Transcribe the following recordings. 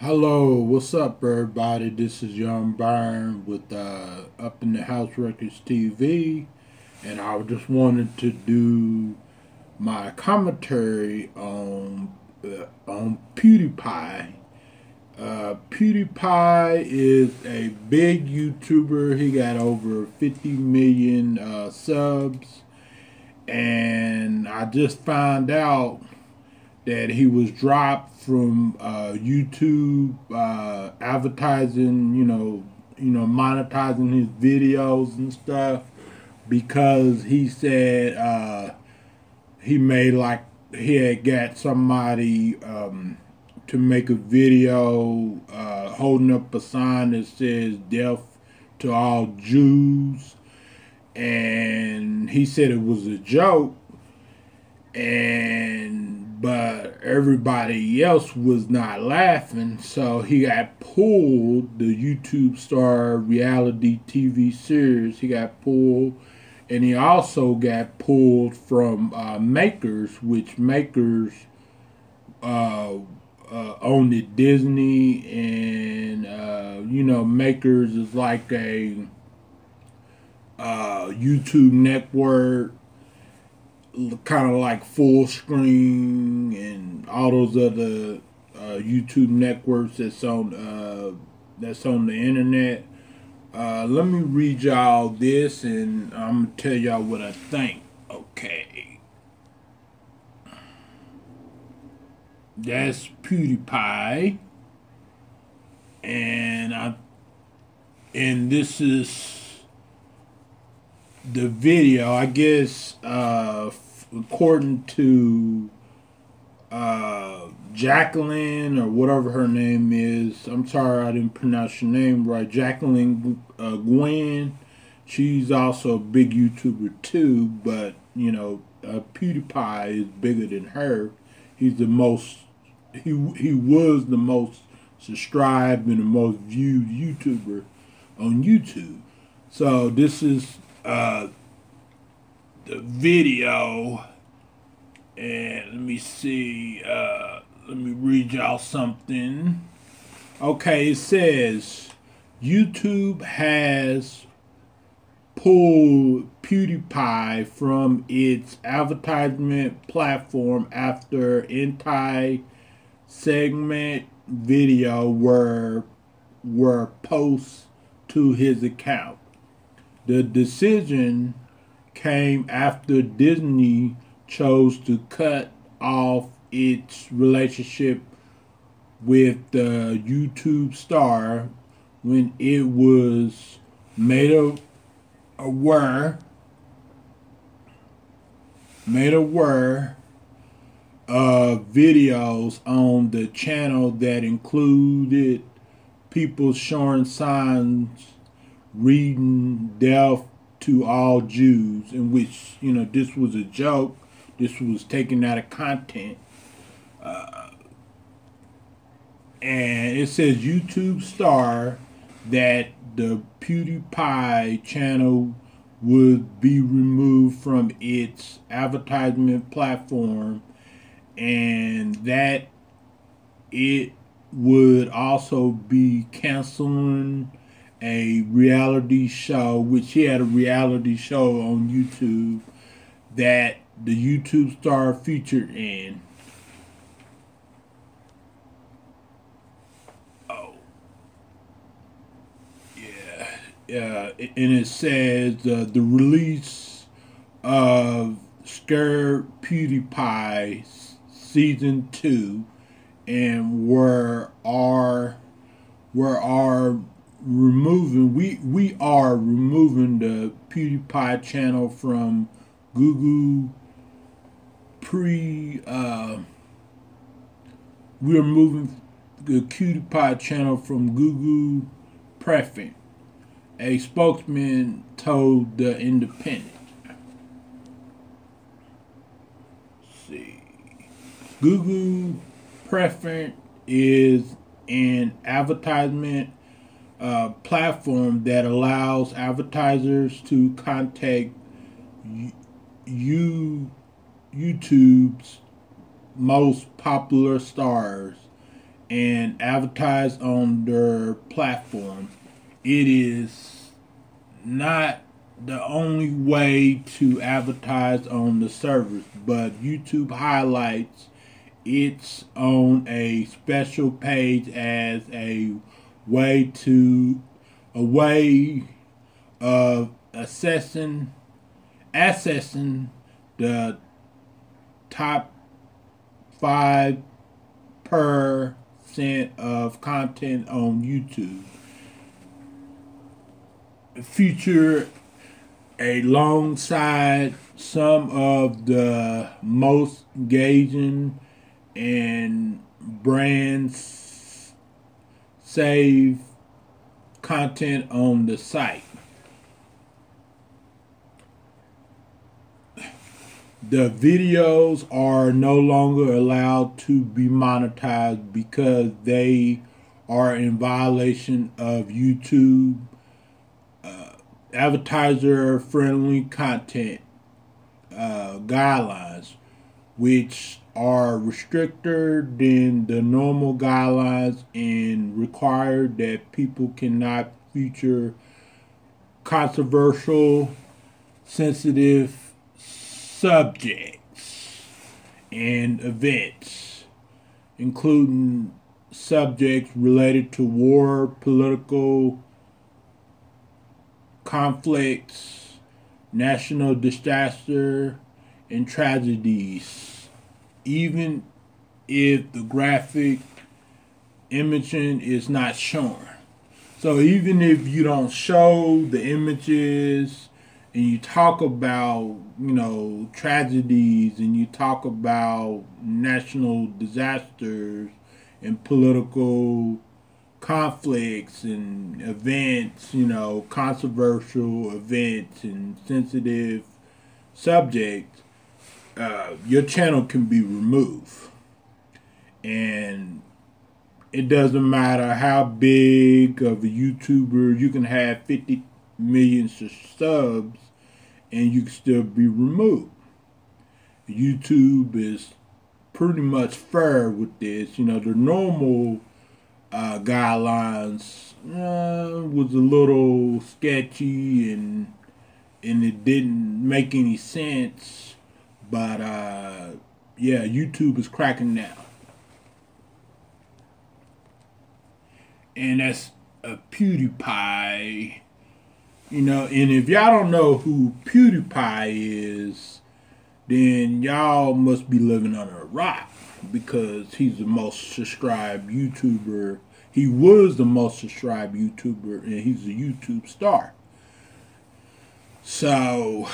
Hello, what's up, everybody? This is Young Byron with uh, Up in the House Records TV, and I just wanted to do my commentary on uh, on PewDiePie. Uh, PewDiePie is a big YouTuber. He got over 50 million uh, subs, and I just found out that he was dropped from uh, YouTube uh, advertising, you know, you know, monetizing his videos and stuff because he said uh, he made like he had got somebody um, to make a video uh, holding up a sign that says "Death to all Jews," and he said it was a joke, and but everybody else was not laughing, so he got pulled. The YouTube star reality TV series, he got pulled, and he also got pulled from uh, Makers, which Makers uh, uh, owned it Disney, and uh, you know Makers is like a uh, YouTube network kind of like full screen and all those other uh, YouTube networks that's on uh, that's on the internet. Uh, let me read y'all this, and I'm gonna tell y'all what I think. Okay, that's PewDiePie, and I and this is the video. I guess uh, according to uh, Jacklyn or whatever her name is. I'm sorry I didn't pronounce your name right. Jacklyn uh, Gwen. She's also a big YouTuber too, but you know, uh, PewDiePie is bigger than her. He's the most. He he was the most subscribed and the most viewed YouTuber on YouTube. So this is uh, the video and let me see uh, let me read y'all something. Okay it says youtube has pulled pewdiepie from its advertisement platform after anti segment video were were posts to his account the decision came after Disney chose to cut off its relationship with the YouTube star when it was made aware made aware of videos on the channel that included people showing signs reading death to all Jews, in which, you know, this was a joke, this was taken out of content. Uh, and it says YouTube star that the PewDiePie channel would be removed from its advertisement platform and that it would also be canceling a reality show, which he had a reality show on YouTube that the YouTube star featured in. Oh, yeah, yeah, and it says uh, the release of Scare PewDiePie season two, and where are where are removing we we are removing the PewDiePie channel from Google pre uh we're moving the PewDiePie channel from Google Preference. A spokesman told the Independent. Let's see. Google Preference is an advertisement uh, platform that allows advertisers to contact you YouTube's most popular stars and advertise on their platform. It is not the only way to advertise on the service, but YouTube highlights it's on a special page as a way to a way of assessing assessing the top five percent of content on YouTube. Feature alongside some of the most engaging and brands save content on the site. The videos are no longer allowed to be monetized because they are in violation of YouTube uh, advertiser friendly content uh, guidelines, which are restricted than the normal guidelines and require that people cannot feature controversial, sensitive subjects and events, including subjects related to war, political conflicts, national disaster, and tragedies even if the graphic imaging is not shown. So even if you don't show the images and you talk about, you know, tragedies and you talk about national disasters and political conflicts and events, you know, controversial events and sensitive subjects, uh, your channel can be removed. And it doesn't matter how big of a YouTuber, you can have 50 million subs and you can still be removed. YouTube is pretty much fair with this. You know, the normal uh, guidelines uh, was a little sketchy and and it didn't make any sense but uh, yeah, YouTube is cracking now. And that's a PewDiePie. You know, and if y'all don't know who PewDiePie is, then y'all must be living under a rock because he's the most subscribed YouTuber. He was the most subscribed YouTuber, and he's a YouTube star. So,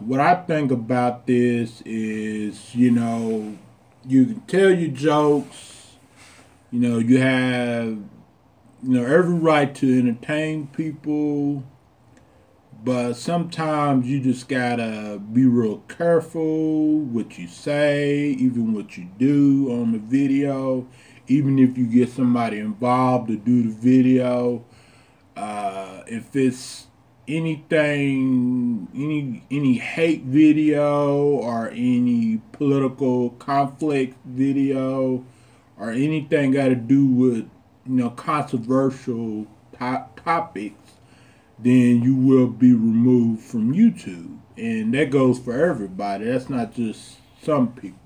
what I think about this is, you know, you can tell your jokes, you know, you have, you know, every right to entertain people, but sometimes you just gotta be real careful what you say, even what you do on the video, even if you get somebody involved to do the video. Uh, if it's anything any any hate video or any political conflict video or anything got to do with you know controversial top topics then you will be removed from YouTube. And that goes for everybody. That's not just some people.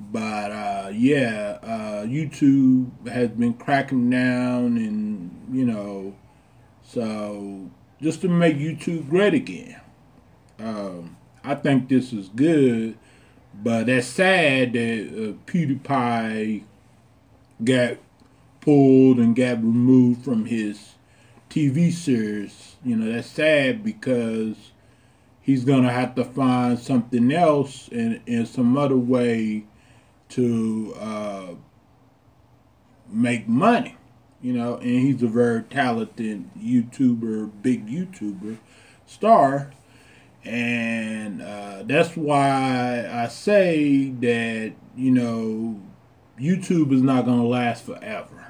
But uh, yeah uh, YouTube has been cracking down and you know so just to make YouTube great again. Um, I think this is good, but that's sad that uh, PewDiePie got pulled and got removed from his TV series. You know, that's sad because he's going to have to find something else and, and some other way to uh, make money you know, and he's a very talented YouTuber, big YouTuber star. And uh, that's why I say that, you know, YouTube is not going to last forever.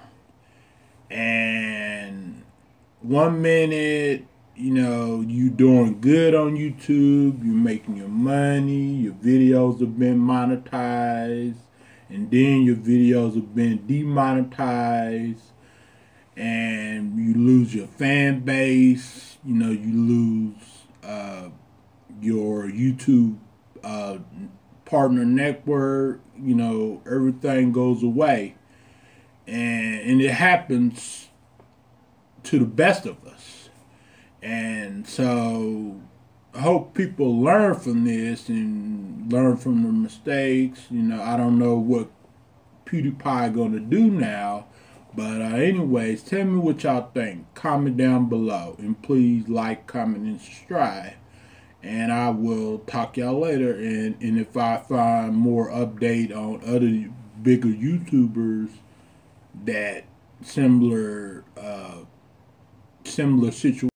And one minute, you know, you're doing good on YouTube, you're making your money, your videos have been monetized, and then your videos have been demonetized and you lose your fan base you know you lose uh, your youtube uh, partner network you know everything goes away and and it happens to the best of us and so I hope people learn from this and learn from the mistakes. You know, I don't know what PewDiePie gonna do now, but uh, anyways, tell me what y'all think. Comment down below, and please like, comment, and subscribe. And I will talk y'all later. And and if I find more update on other bigger YouTubers that similar uh, similar situation.